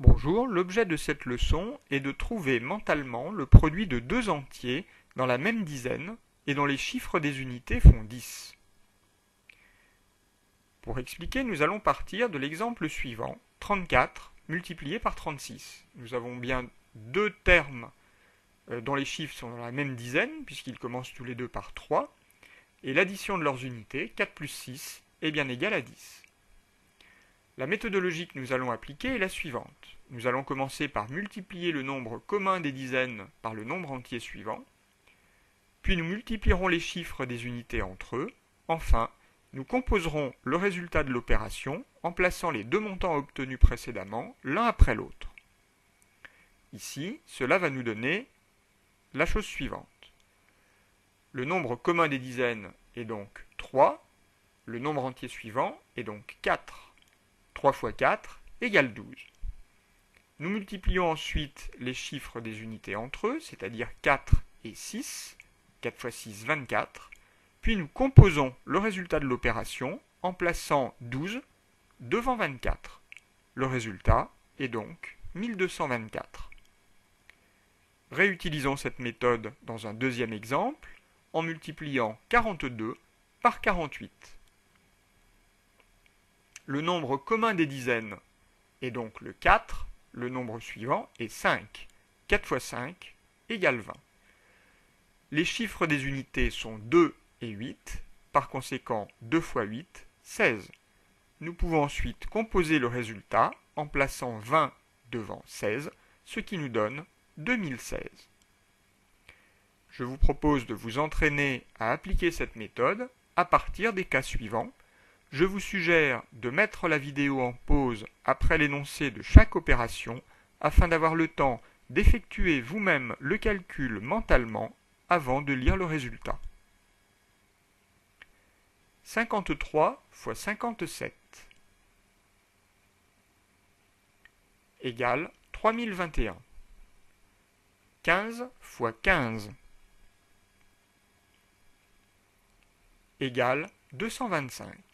Bonjour, l'objet de cette leçon est de trouver mentalement le produit de deux entiers dans la même dizaine et dont les chiffres des unités font 10. Pour expliquer, nous allons partir de l'exemple suivant, 34 multiplié par 36. Nous avons bien deux termes euh, dont les chiffres sont dans la même dizaine, puisqu'ils commencent tous les deux par 3, et l'addition de leurs unités, 4 plus 6, est bien égale à 10. La méthodologie que nous allons appliquer est la suivante. Nous allons commencer par multiplier le nombre commun des dizaines par le nombre entier suivant, puis nous multiplierons les chiffres des unités entre eux, enfin, nous composerons le résultat de l'opération en plaçant les deux montants obtenus précédemment l'un après l'autre. Ici, cela va nous donner la chose suivante. Le nombre commun des dizaines est donc 3, le nombre entier suivant est donc 4. 3 fois 4 égale 12. Nous multiplions ensuite les chiffres des unités entre eux, c'est-à-dire 4 et 6. 4 fois 6, 24. Puis nous composons le résultat de l'opération en plaçant 12 devant 24. Le résultat est donc 1224. Réutilisons cette méthode dans un deuxième exemple en multipliant 42 par 48. Le nombre commun des dizaines est donc le 4, le nombre suivant est 5. 4 fois 5 égale 20. Les chiffres des unités sont 2 et 8, par conséquent 2 fois 8, 16. Nous pouvons ensuite composer le résultat en plaçant 20 devant 16, ce qui nous donne 2016. Je vous propose de vous entraîner à appliquer cette méthode à partir des cas suivants je vous suggère de mettre la vidéo en pause après l'énoncé de chaque opération afin d'avoir le temps d'effectuer vous-même le calcul mentalement avant de lire le résultat. 53 fois 57 égale 3021. 15 fois 15 égale 225.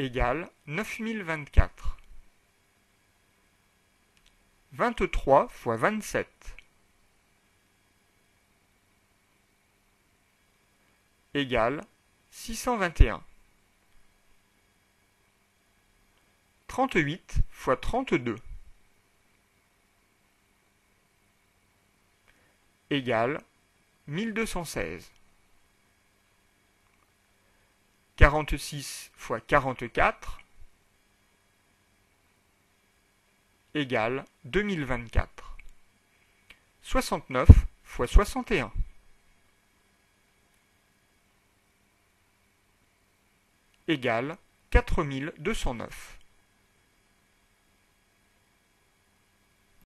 égale 9024. 23 fois 27 égale 621. 38 fois 32 égale 1216. 46 fois 44 égale 2024. 69 fois 61 égale 4209.